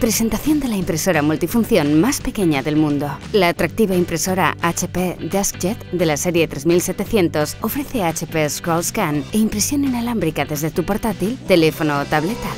Presentación de la impresora multifunción más pequeña del mundo. La atractiva impresora HP DeskJet de la serie 3700 ofrece HP Scroll Scan e impresión inalámbrica desde tu portátil, teléfono o tableta.